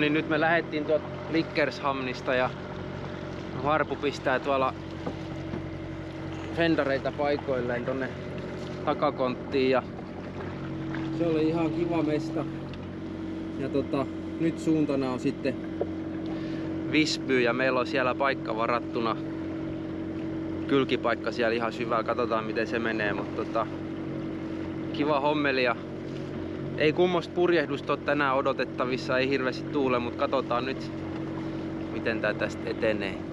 niin nyt me lähdettiin tuolta Likkershamnista ja Varpu pistää tuolla fendareita paikoilleen tonne takakonttiin ja se oli ihan kiva mesta. Ja tota, nyt suuntana on sitten Visby ja meillä on siellä paikka varattuna. Kylkipaikka siellä ihan syvällä, katsotaan miten se menee, mutta tota, kiva hommeli ja ei kummosta purjehdusta ole tänään odotettavissa, ei hirveästi tuule, mutta katsotaan nyt miten tää tästä etenee.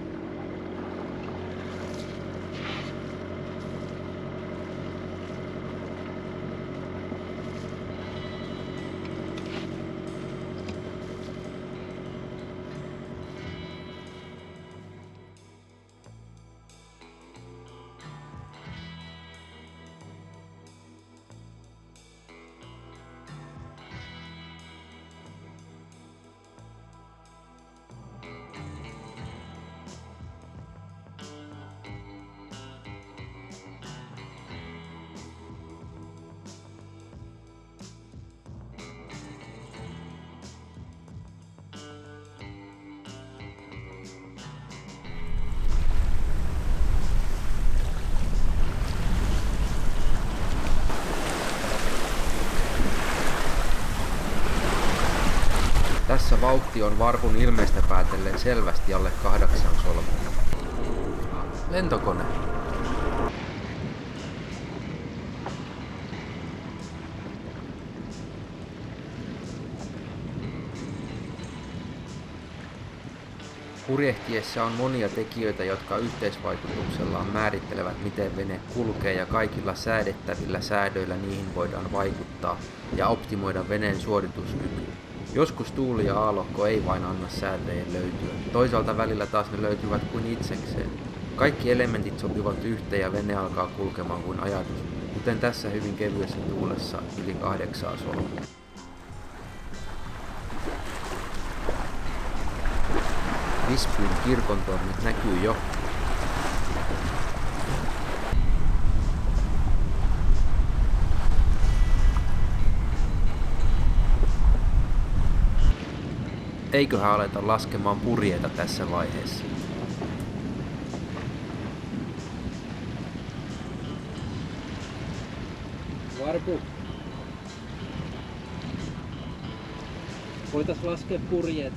Vauhti on varpun ilmeistä päätellen selvästi alle kahdeksan solmua. Lentokone. Purjehtiessa on monia tekijöitä, jotka yhteisvaikutuksellaan määrittelevät, miten vene kulkee ja kaikilla säädettävillä säädöillä niihin voidaan vaikuttaa ja optimoida veneen suorituskyky. Joskus tuuli ja aallokko ei vain anna säätöjen löytyä. Toisaalta välillä taas ne löytyvät kuin itsekseen. Kaikki elementit sopivat yhteen ja vene alkaa kulkemaan kuin ajatus, kuten tässä hyvin kevyessä tuulessa yli kahdeksaa solmua. Visbyn kirkontornit näkyy jo. Eiköhän aleta laskemaan purjeita tässä vaiheessa. Varpu. Voitais laskea purjeet.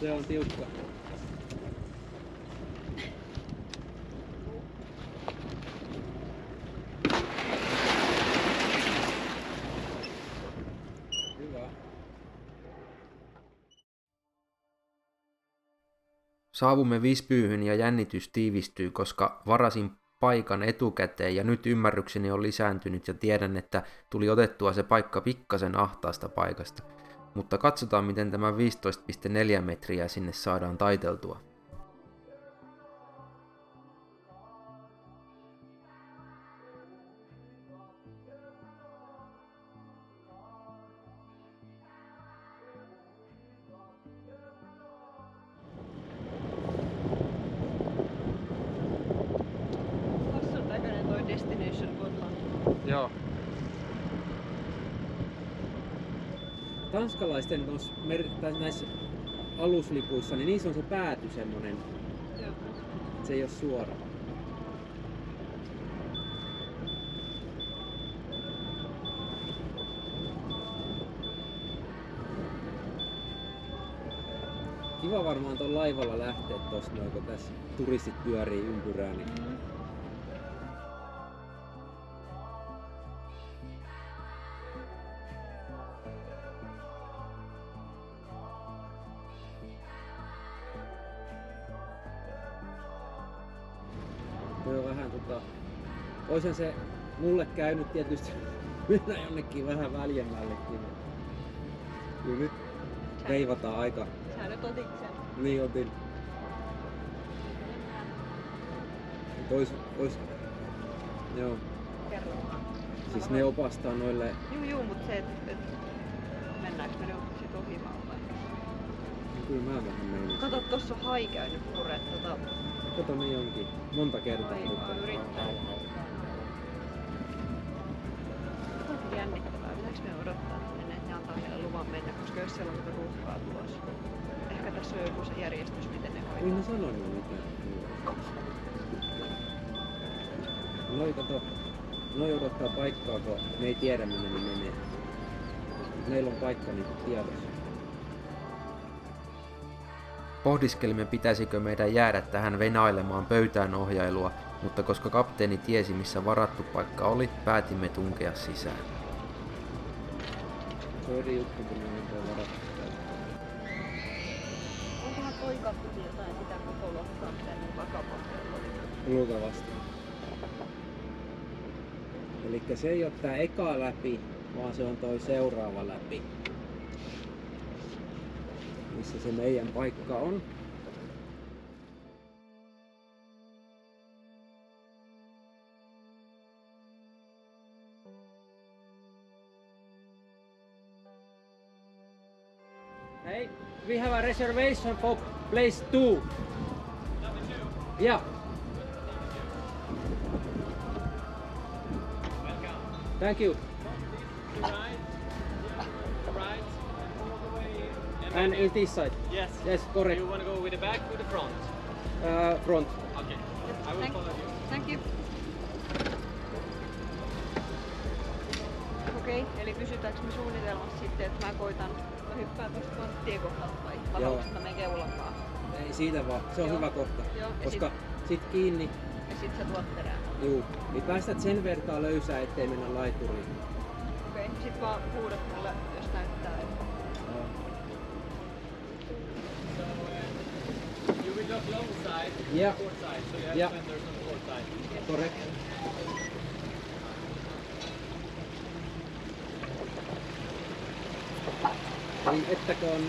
Se on tiukka. Saavumme Visbyyhyn ja jännitys tiivistyy, koska varasin paikan etukäteen ja nyt ymmärrykseni on lisääntynyt ja tiedän, että tuli otettua se paikka pikkasen ahtaasta paikasta. Mutta katsotaan miten tämä 15,4 metriä sinne saadaan taiteltua. Tanskalaisten noissa, mer- näissä aluslipuissa, niin niissä on se pääty semmonen, Joo. se ei ole suora. Kiva varmaan tuon laivalla lähteä noin, kun tässä turistit pyörii ympyrää, niin Oishan se mulle käynyt tietysti mennä jonnekin vähän väljemmällekin. Kyllä nyt veivataan aika. Sä nyt otit sen. Niin otin. Ois, ois, joo. Kerro. Siis ne opastaa noille, Juu, juu, mut se, että et, mennäänkö me nyt sit ohi vaan vai? kyllä mä vähän meinin. Kato, tossa on hai käynyt tota Kato niin onkin, monta kertaa. vaivaa yrittää. On joku se järjestys, miten ne Ei hoitaa. ne sanonut mitään. Noi kato, noi odottaa paikkaa, kun me ei tiedä minne ne menee. Meillä on paikka niinku tiedossa. Pohdiskelimme pitäisikö meidän jäädä tähän venailemaan pöytään ohjailua, mutta koska kapteeni tiesi missä varattu paikka oli, päätimme tunkea sisään. Se on eri juttu, kun on varattu. Kapteeni jotain sitä koko luokkaa, mitä vakapapeilla oli? Luultavasti. Eli se ei ole tää eka läpi, vaan se on toi seuraava läpi. Missä se meidän paikka on. We have a reservation for place two. Yeah. Welcome. Thank you. Right, right, all the way. And in this side. yes, Yes, correct. You want to go with the back or the front? Uh, front. Okay, I will Thank- follow you. Thank you. Okei, eli pysytäänkö me suunnitelmassa sitten, että mä koitan, mä hyppään tosta konttien kohdalta vai mä menen keulakaan? Ei siitä vaan. Se on Joo. hyvä kohta. Joo, ja Koska sit kiinni, Ja sit sä tuot perään. juu, niin päästät sen vertaa löysää, ettei mennä laituriin. Okei, sit vaan huudat mulle, jos näyttää. että- Joo. You will look long side, Yeah. port side, so you have Yeah. fenders on the port side. Correct. Niin ettäkö on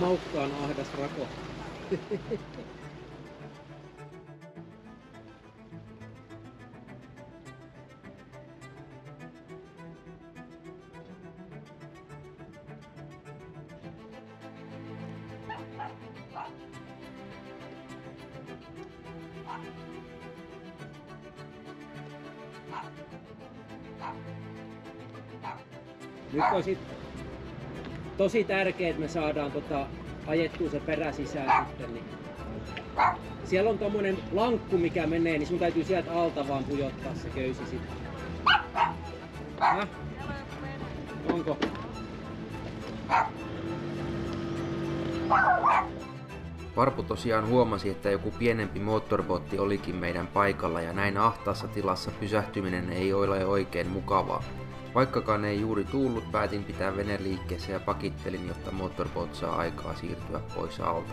maukkaan ahdas rako. Nyt sit tosi tärkeää, että me saadaan tota, ajettua se perä sisään sitten. Niin. Siellä on tommonen lankku, mikä menee, niin sun täytyy sieltä alta vaan pujottaa se köysi sitten. Häh? Onko? Varpu tosiaan huomasi, että joku pienempi moottorbotti olikin meidän paikalla ja näin ahtaassa tilassa pysähtyminen ei ole oikein mukavaa. Vaikkakaan ei juuri tuullut, päätin pitää vene liikkeessä ja pakittelin, jotta moottorbot saa aikaa siirtyä pois alta.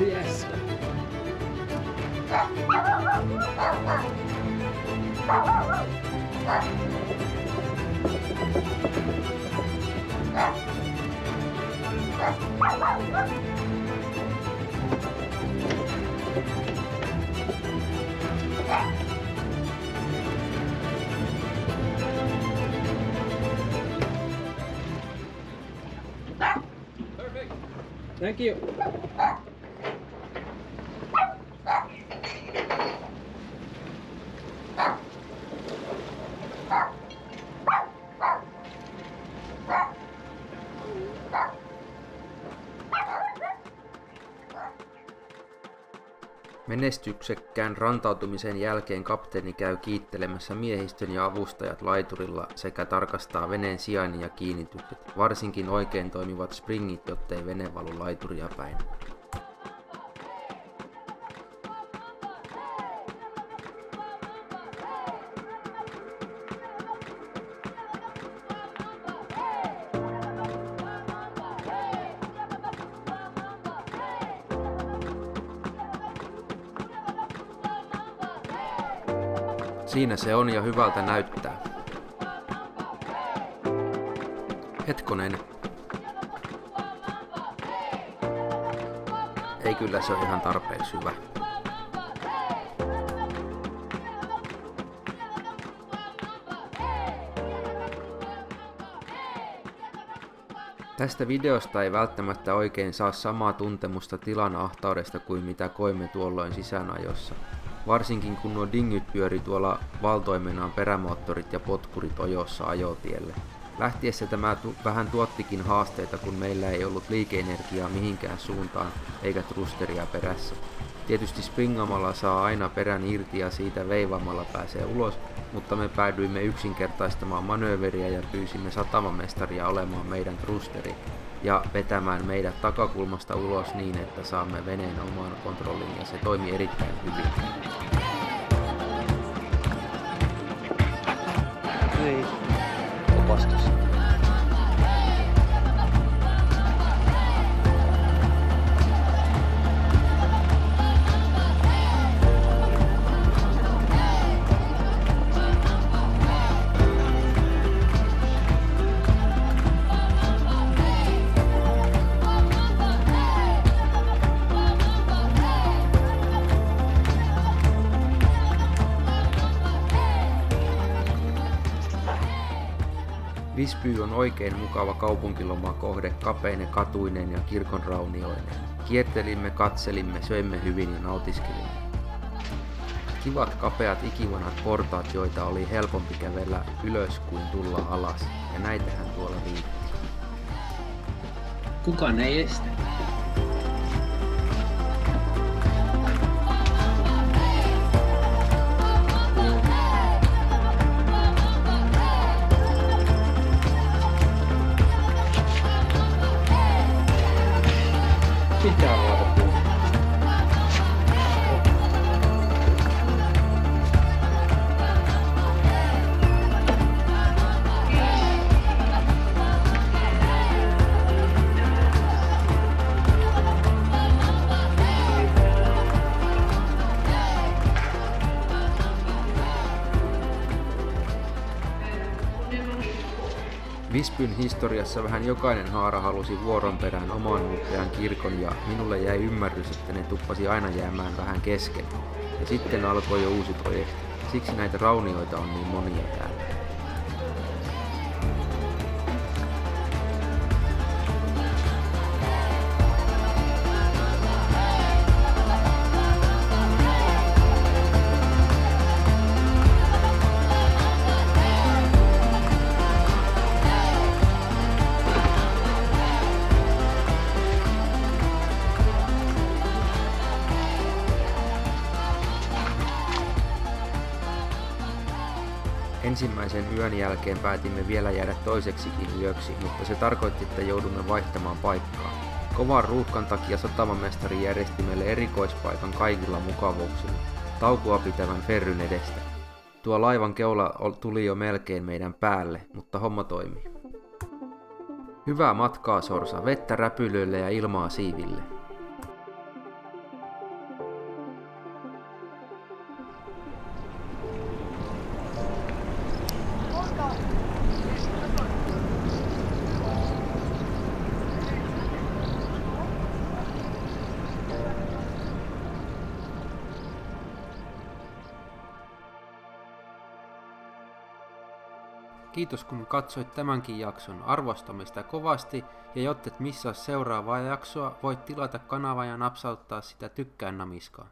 Yes. Thank Thank you. Menestyksekkään rantautumisen jälkeen kapteeni käy kiittelemässä miehistön ja avustajat laiturilla sekä tarkastaa veneen sijainnin ja kiinnitykset, varsinkin oikein toimivat springit, jottei vene valu laituria päin. Siinä se on ja hyvältä näyttää. Hetkonen. Ei kyllä se ole ihan tarpeeksi hyvä. Tästä videosta ei välttämättä oikein saa samaa tuntemusta tilan ahtaudesta kuin mitä koimme tuolloin sisäänajossa. Varsinkin kun nuo dingyt pyöri tuolla valtoimenaan perämoottorit ja potkurit ojossa ajotielle. Lähtiessä tämä tu- vähän tuottikin haasteita, kun meillä ei ollut liikeenergiaa mihinkään suuntaan eikä trusteria perässä. Tietysti springamalla saa aina perän irti ja siitä veivamalla pääsee ulos, mutta me päädyimme yksinkertaistamaan manööveriä ja pyysimme satamamestaria olemaan meidän trusteri ja vetämään meidät takakulmasta ulos niin, että saamme veneen omaan kontrolliin ja se toimi erittäin hyvin. Niin. Opastus. Visby on oikein mukava kaupunkilomakohde kapeine katuineen ja kirkon raunioineen. Kiertelimme, katselimme, söimme hyvin ja nautiskelimme. Kivat kapeat ikivanhat portaat, joita oli helpompi kävellä ylös kuin tulla alas, ja näitähän tuolla riitti. Kukaan ei estä. Visbyn historiassa vähän jokainen haara halusi vuoron perään oman upean kirkon ja minulle jäi ymmärrys, että ne tuppasi aina jäämään vähän kesken. Ja sitten alkoi jo uusi projekti. Siksi näitä raunioita on niin monia täällä. Ensimmäisen yön jälkeen päätimme vielä jäädä toiseksikin yöksi, mutta se tarkoitti, että joudumme vaihtamaan paikkaa. Kovan ruuhkan takia satamamestari järjesti meille erikoispaikan kaikilla mukavuuksilla, taukoa pitävän ferryn edestä. Tuo laivan keula tuli jo melkein meidän päälle, mutta homma toimi. Hyvää matkaa, Sorsa, vettä räpylöille ja ilmaa siiville. Kiitos kun katsoit tämänkin jakson. Arvostamme sitä kovasti ja jotta et missaa seuraavaa jaksoa, voit tilata kanavan ja napsauttaa sitä tykkään namiskaan.